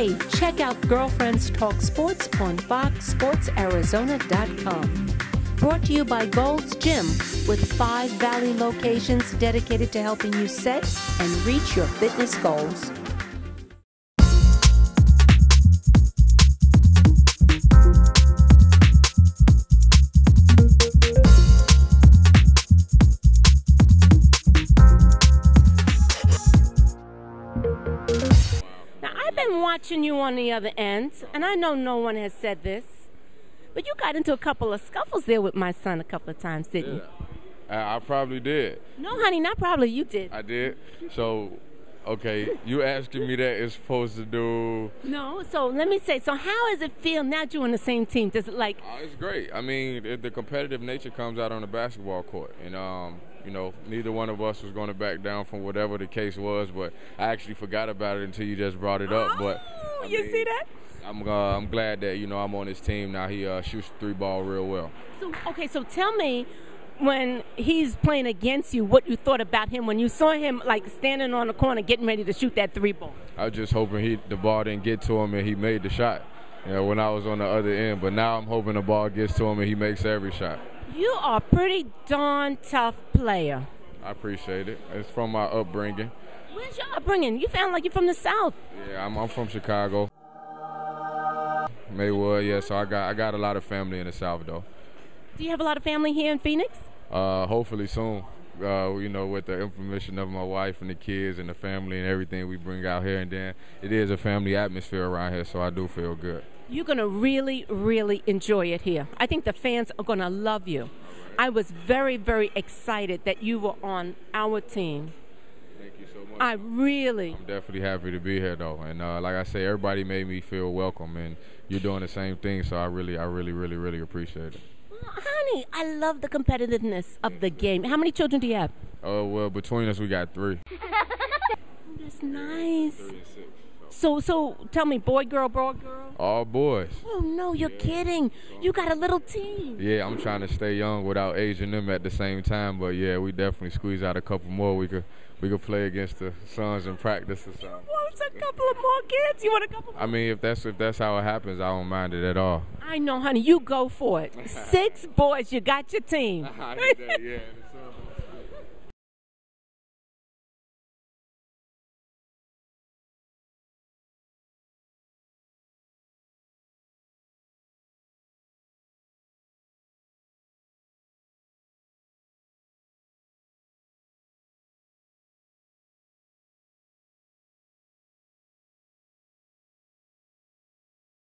Hey, check out Girlfriends Talk Sports on FoxSportsArizona.com. Brought to you by Gold's Gym, with five Valley locations dedicated to helping you set and reach your fitness goals. I've been watching you on the other end, and I know no one has said this, but you got into a couple of scuffles there with my son a couple of times, didn't you? I, I probably did. No, honey, not probably. You did. I did. So, okay, you asking me that is supposed to do. No, so let me say, so how does it feel now that you're on the same team? Does it like, Oh, it's great. I mean, the, the competitive nature comes out on the basketball court, and um, you know, neither one of us was going to back down from whatever the case was. But I actually forgot about it until you just brought it up. But Oh, I you mean, see that? I'm uh, I'm glad that you know I'm on his team now. He uh, shoots three ball real well. So, okay, so tell me when he's playing against you, what you thought about him when you saw him like standing on the corner getting ready to shoot that three ball. I was just hoping he the ball didn't get to him and he made the shot. You know, when I was on the other end, but now I'm hoping the ball gets to him and he makes every shot. You are a pretty darn tough player. I appreciate it. It's from my upbringing. Where's your upbringing? You sound like you're from the South. Yeah, I'm, I'm from Chicago. Maywood, yeah. So I got I got a lot of family in the South though. Do you have a lot of family here in Phoenix? Uh, hopefully soon. Uh, you know, with the information of my wife and the kids and the family and everything we bring out here, and then it is a family atmosphere around here, so I do feel good. You're going to really, really enjoy it here. I think the fans are going to love you. I was very, very excited that you were on our team. Thank you so much. I really, I'm definitely happy to be here though, and uh, like I say, everybody made me feel welcome, and you're doing the same thing, so I really, I really, really, really appreciate it. Honey, I love the competitiveness of the game. How many children do you have? Oh well, between us we got three. That's nice. Three and six. So, So. so tell me, boy, girl, boy, girl. All boys. Oh no, you're kidding. You got a little team. Yeah, I'm trying to stay young without aging them at the same time. But yeah, we definitely squeeze out a couple more. We could we could play against the Suns in practice or something. Wants a couple of more kids. You want a couple? More? I mean, if that's if that's how it happens, I don't mind it at all. I know, honey. You go for it. Six boys. You got your team. yeah,